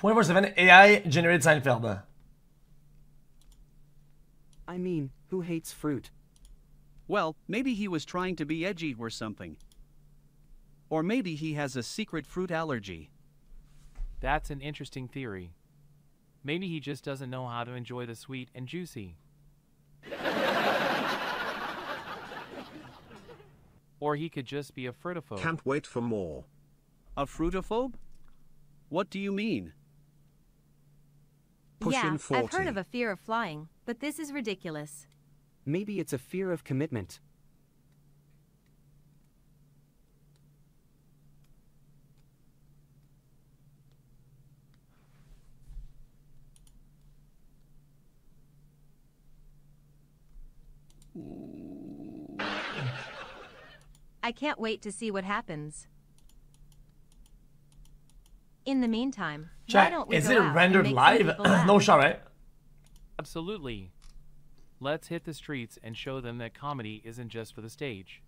24-7 AI generated Seinfeld. I mean, who hates fruit? Well, maybe he was trying to be edgy or something. Or maybe he has a secret fruit allergy. That's an interesting theory. Maybe he just doesn't know how to enjoy the sweet and juicy. or he could just be a fruitophobe. Can't wait for more. A fruitophobe? What do you mean? Pushing yeah, 40. I've heard of a fear of flying, but this is ridiculous. Maybe it's a fear of commitment. I can't wait to see what happens. In the meantime, why don't we is go it out rendered live? no shot, right? Absolutely. Let's hit the streets and show them that comedy isn't just for the stage.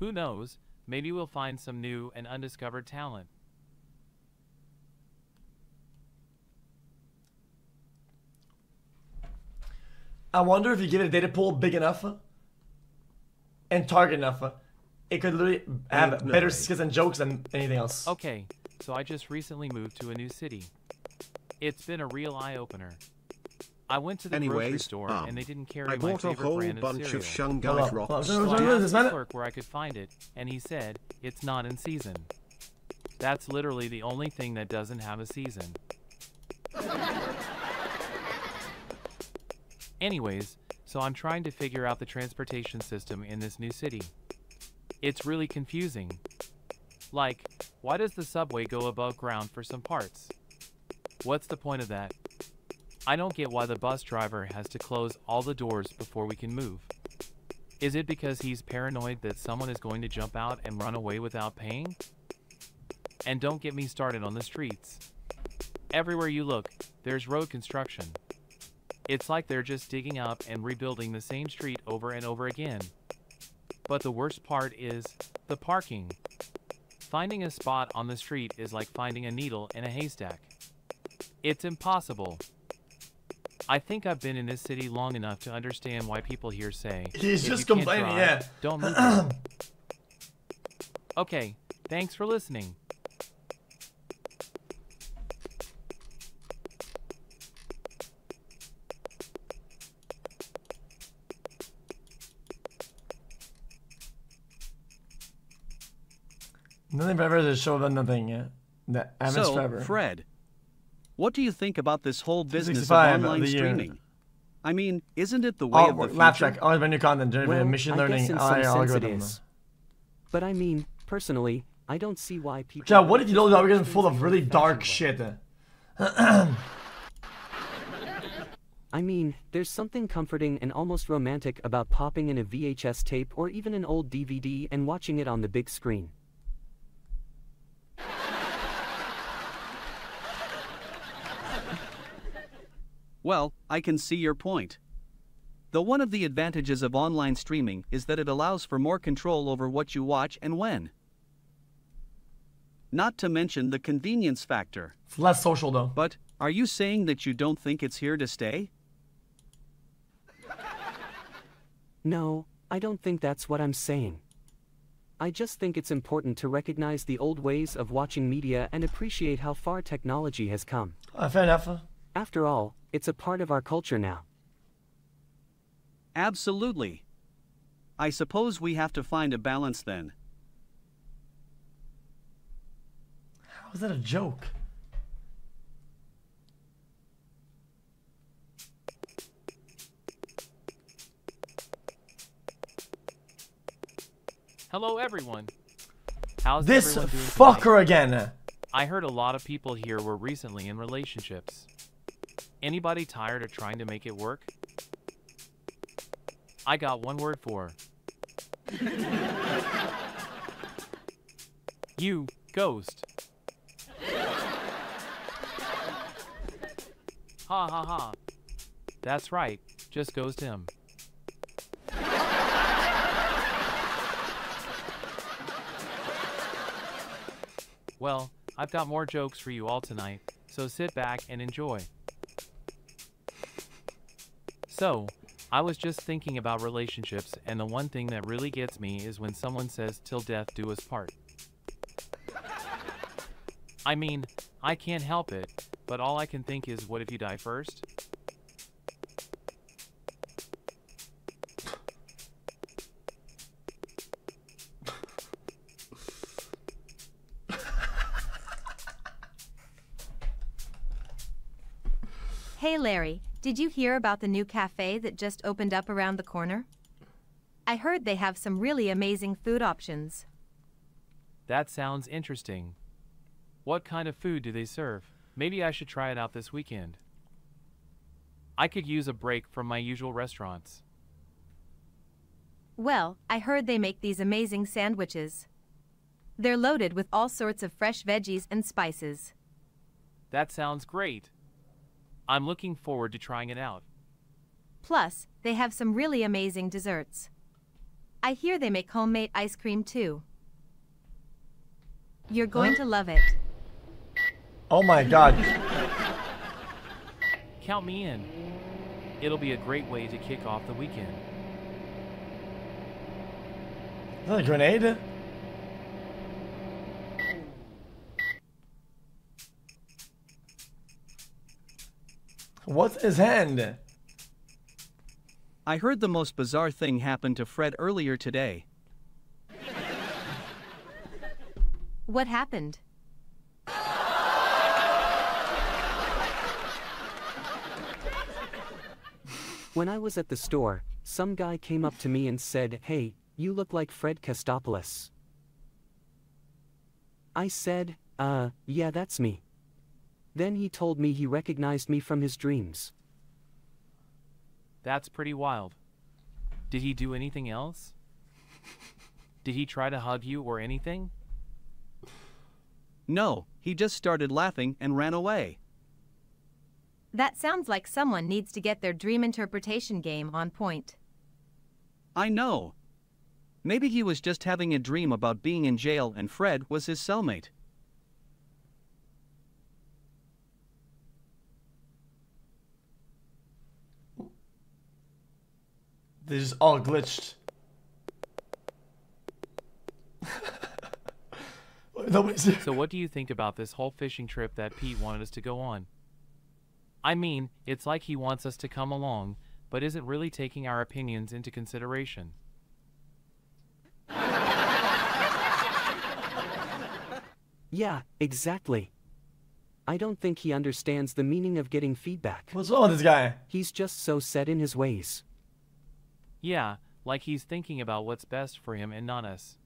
Who knows, maybe we'll find some new and undiscovered talent. I wonder if you give it a data pool big enough and target enough, it could literally have no better way. skits and jokes than anything else. Okay, so I just recently moved to a new city. It's been a real eye opener. I went to the grocery store um, and they didn't carry I my bought a favorite whole brand of bunch cereal. of Shanghai Hold up, rocks. hold So up. I This asked the clerk where I could find it, and he said it's not in season. That's literally the only thing that doesn't have a season. Anyways, so I'm trying to figure out the transportation system in this new city. It's really confusing. Like, why does the subway go above ground for some parts? What's the point of that? I don't get why the bus driver has to close all the doors before we can move. Is it because he's paranoid that someone is going to jump out and run away without paying? And don't get me started on the streets. Everywhere you look, there's road construction. It's like they're just digging up and rebuilding the same street over and over again. But the worst part is the parking. Finding a spot on the street is like finding a needle in a haystack. It's impossible. I think I've been in this city long enough to understand why people here say He's just complaining, drive, yeah. Don't move. okay, thanks for listening. Nothing forever is a show about nothing. Yeah. The Amis so, forever. Fred, what do you think about this whole business of 265 of online year. streaming? I mean, isn't it the way Oh, of the future? laugh track. Always new content Well, machine I learning guess in some AI sense it algorithm. But I mean, personally, I don't see why people. Chat, what if you know the algorithm Streams full of really dark old-fashioned shit? I mean, there's something comforting and almost romantic about popping in a VHS tape or even an old DVD and watching it on the big screen. Well, I can see your point. Though one of the advantages of online streaming is that it allows for more control over what you watch and when. Not to mention the convenience factor. It's less social though. But are you saying that you don't think it's here to stay? No, I don't think that's what I'm saying. I just think it's important to recognize the old ways of watching media and appreciate how far technology has come. Uh, fair enough. After all, it's a part of our culture now. Absolutely. I suppose we have to find a balance then. How is that a joke? Hello, everyone. How's This everyone doing fucker tonight? again. I heard a lot of people here were recently in relationships. Anybody tired of trying to make it work? I got one word for. you, ghost. Ha ha ha. That's right, just ghost him. Well, I've got more jokes for you all tonight, so sit back and enjoy. So, I was just thinking about relationships, and the one thing that really gets me is when someone says, till death do us part. I mean, I can't help it, but all I can think is, what if you die first? Hey Larry, did you hear about the new cafe that just opened up around the corner? I heard they have some really amazing food options. That sounds interesting. What kind of food do they serve? Maybe I should try it out this weekend. I could use a break from my usual restaurants. Well, I heard they make these amazing sandwiches. They're loaded with all sorts of fresh veggies and spices. That sounds great. I'm looking forward to trying it out. Plus, they have some really amazing desserts. I hear they make homemade ice cream too. You're going Huh? to love it. Oh my god. Count me in. It'll be a great way to kick off the weekend. Is that a grenade? What's his hand? I heard the most bizarre thing happen to Fred earlier today. What happened? When I was at the store, some guy came up to me and said, Hey, you look like Fred Kostopoulos. I said, Uh, yeah, that's me. Then he told me he recognized me from his dreams. That's pretty wild. Did he do anything else? Did he try to hug you or anything? No, he just started laughing and ran away. That sounds like someone needs to get their dream interpretation game on point. I know. Maybe he was just having a dream about being in jail and Fred was his cellmate. They just all glitched. Nobody's So, what do you think about this whole fishing trip that Pete wanted us to go on? I mean, it's like he wants us to come along, but isn't really taking our opinions into consideration. Yeah, exactly. I don't think he understands the meaning of getting feedback. What's wrong with this guy? He's just so set in his ways. Yeah, like he's thinking about what's best for him and not us.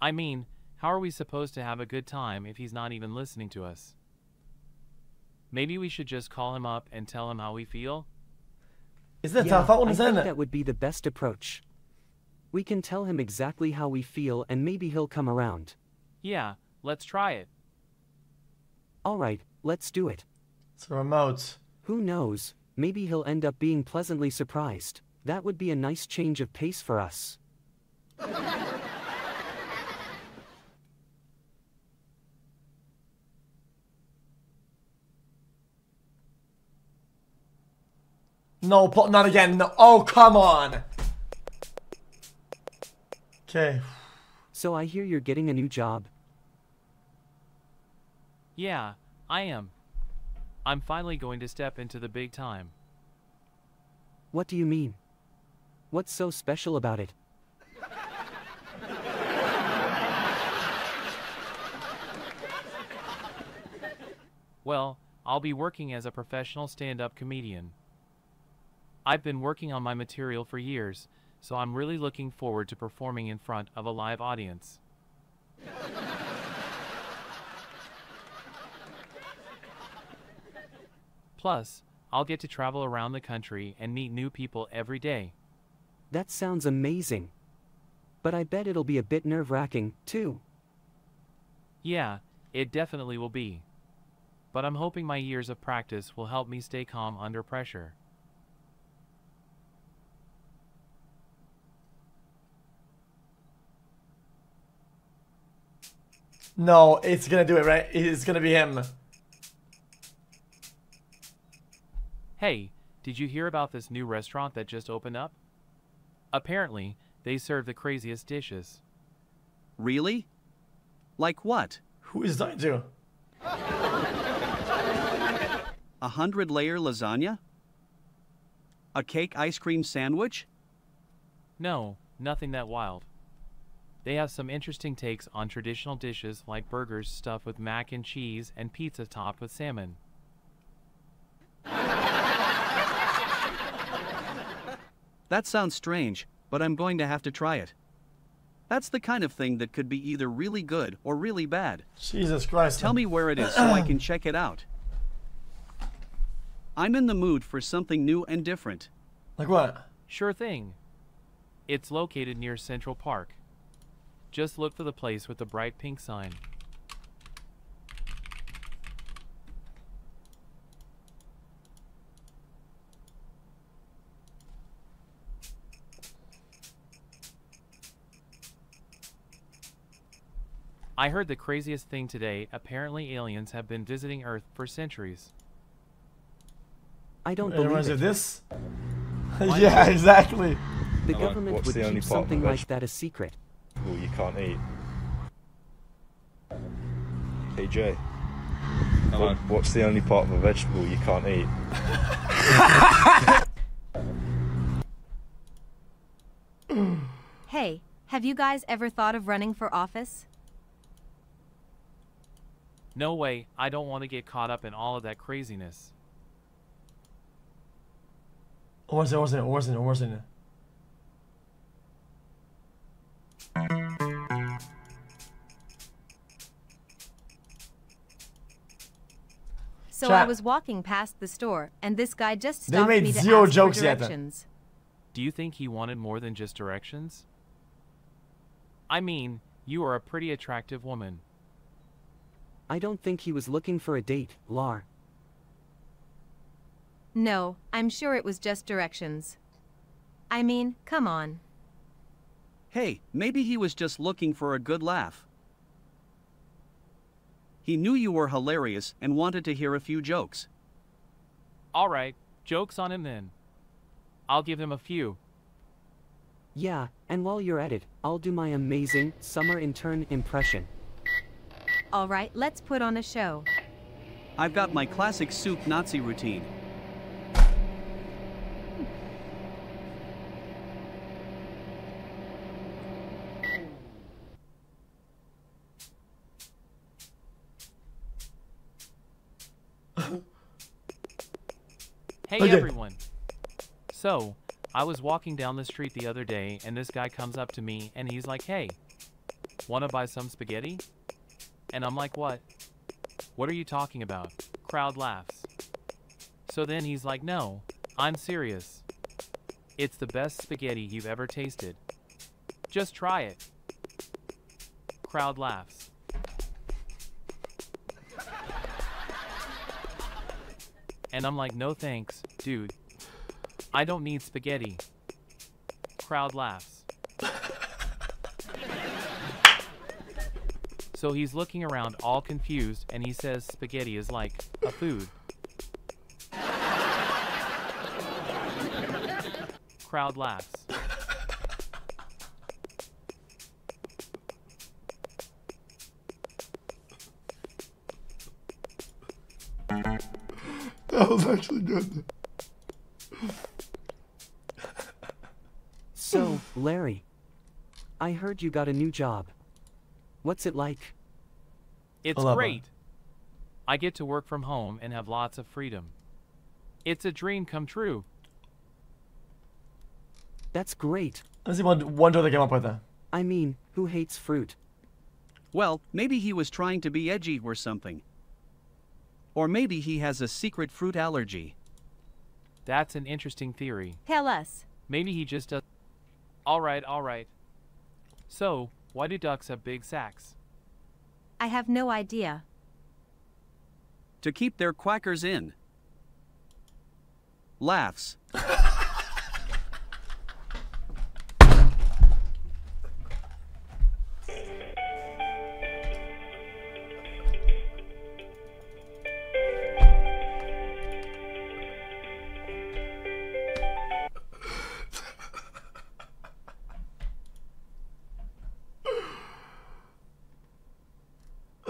I mean, how are we supposed to have a good time if he's not even listening to us? Maybe we should just call him up and tell him how we feel? Is that yeah, telephone I is think in that it? would be the best approach. We can tell him exactly how we feel and maybe he'll come around. Yeah, let's try it. Alright, let's do it. It's a remote. Who knows, maybe he'll end up being pleasantly surprised. That would be a nice change of pace for us. No, pl- not again. No. Oh, come on. Okay. So I hear you're getting a new job. Yeah, I am. I'm finally going to step into the big time. What do you mean? What's so special about it? Well, I'll be working as a professional stand up comedian. I've been working on my material for years, so I'm really looking forward to performing in front of a live audience. Plus, I'll get to travel around the country and meet new people every day. That sounds amazing. But I bet it'll be a bit nerve wracking, too. Yeah, it definitely will be. But I'm hoping my years of practice will help me stay calm under pressure. No, it's gonna do it, right? It's gonna be him. Hey, did you hear about this new restaurant that just opened up? Apparently, they serve the craziest dishes. Really? Like what? Who is that talking to? A hundred layer lasagna? A cake ice cream sandwich? No, nothing that wild. They have some interesting takes on traditional dishes like burgers stuffed with mac and cheese and pizza topped with salmon. That sounds strange, but I'm going to have to try it. That's the kind of thing that could be either really good or really bad. Jesus Christ. Tell me where it is so I can check it out. I'm in the mood for something new and different. Like what? Sure thing. It's located near Central Park. Just look for the place with the bright pink sign. I heard the craziest thing today. Apparently, aliens have been visiting Earth for centuries. I don't It believe reminds you it. of this? yeah, exactly. The Come on, government what's would the keep something like that a secret. vegetable you can't eat? Hey Jay, Come what, what's the only part of a vegetable you can't eat? Hey, have you guys ever thought of running for office? No way, I don't want to get caught up in all of that craziness. Or was it, or was it, or was it, or was it? So I was walking past the store, and this guy just They stopped made me to zero ask jokes for yet. directions. Do you think he wanted more than just directions? I mean, you are a pretty attractive woman. I don't think he was looking for a date, Lar. No, I'm sure it was just directions. I mean, come on. Hey, maybe he was just looking for a good laugh. He knew you were hilarious and wanted to hear a few jokes. Alright, joke's on him then. I'll give him a few. Yeah, and while you're at it, I'll do my amazing summer intern impression. All right, let's put on a show. I've got my classic soup Nazi routine. Hey Okay. everyone! So, I was walking down the street the other day and this guy comes up to me and he's like, hey, wanna buy some spaghetti? And I'm like, what? What are you talking about? Crowd laughs. So then he's like, no, I'm serious. It's the best spaghetti you've ever tasted. Just try it. Crowd laughs. And I'm like, no thanks, dude. I don't need spaghetti. Crowd laughs. So he's looking around all confused and he says spaghetti is like a food. Crowd laughs. That was actually good. So, Larry. I heard you got a new job. What's it like? It's Hold up, great. I get to work from home and have lots of freedom. It's a dream come true. That's great. Let's see one, one joke they came up with. That. I mean, who hates fruit? Well, maybe he was trying to be edgy or something. Or maybe he has a secret fruit allergy. That's an interesting theory. Tell us. Maybe he just does. Alright, alright. So, why do ducks have big sacks? I have no idea. To keep their quackers in. Laughs.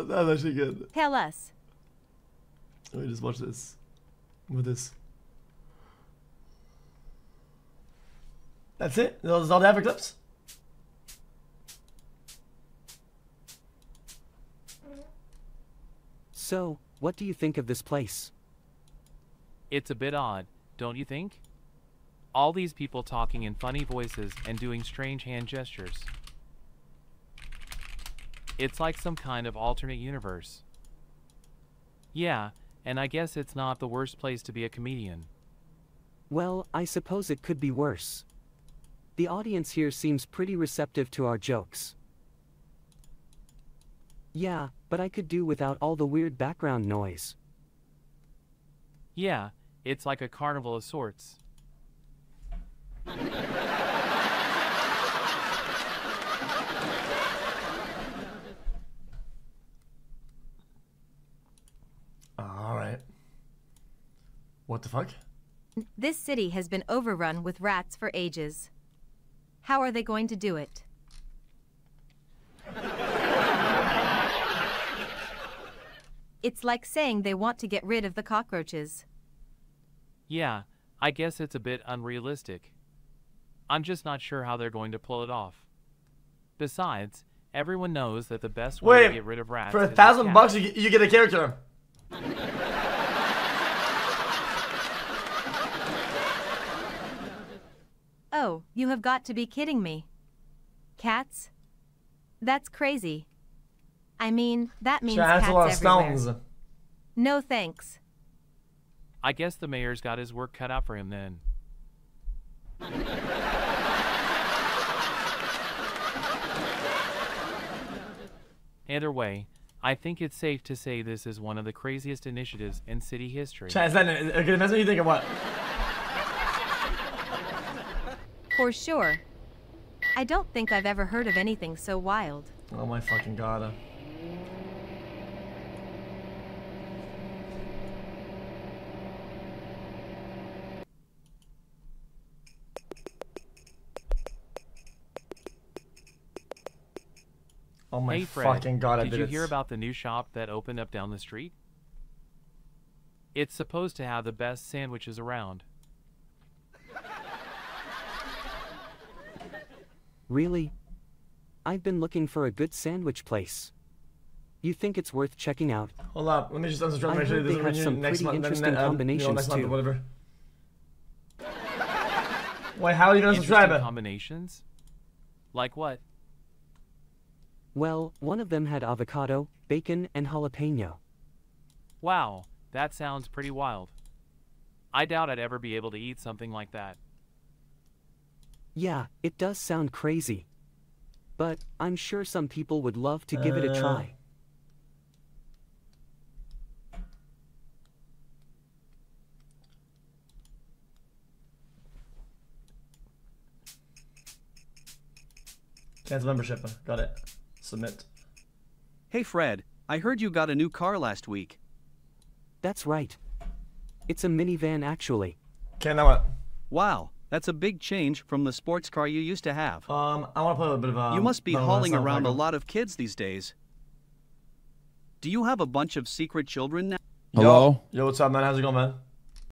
That's actually good. Tell us. Let me just watch this. With this. That's it? Those all the ever clips? So, what do you think of this place? It's a bit odd, don't you think? All these people talking in funny voices and doing strange hand gestures. It's like some kind of alternate universe. Yeah, and I guess it's not the worst place to be a comedian. Well, I suppose it could be worse. The audience here seems pretty receptive to our jokes. Yeah, but I could do without all the weird background noise. Yeah, it's like a carnival of sorts. Alright. What the fuck? This city has been overrun with rats for ages. How are they going to do it? It's like saying they want to get rid of the cockroaches. Yeah, I guess it's a bit unrealistic. I'm just not sure how they're going to pull it off. Besides, everyone knows that the best way to get rid of rats for a is thousand cats. bucks, you, get- you get a character. Oh, you have got to be kidding me. Cats? That's crazy. I mean, that means Chancellor cats everywhere. Stones. No thanks. I guess the mayor's got his work cut out for him then. Either way, I think it's safe to say this is one of the craziest initiatives in city history. Chan, is that okay? Depends what you think of what. For sure. I don't think I've ever heard of anything so wild. Oh my fucking god. Uh. Oh my hey Fred, fucking god, I did did you it. hear about the new shop that opened up down the street? It's supposed to have the best sandwiches around. Really? I've been looking for a good sandwich place. You think it's worth checking out? Hold up, let me just unsubscribe. I Make sure heard it they doesn't have some next pretty month. interesting then, um, you know, combinations, next month too. whatever. Wait, how are you gonna Interesting subscribe? combinations? Like what? Well, one of them had avocado, bacon, and jalapeno. Wow, that sounds pretty wild. I doubt I'd ever be able to eat something like that. Yeah, it does sound crazy. But I'm sure some people would love to give it a Uh, try. Cancel membership. Got it. Submit. Hey Fred, I heard you got a new car last week. That's right. It's a minivan actually. Okay, now what? Wow, that's a big change from the sports car you used to have. Um, I want to play a bit of. Um, you must be no, no, hauling around a lot of kids these days. Do you have a bunch of secret children now? Yo, Hello? yo, what's up, man? How's it going, man?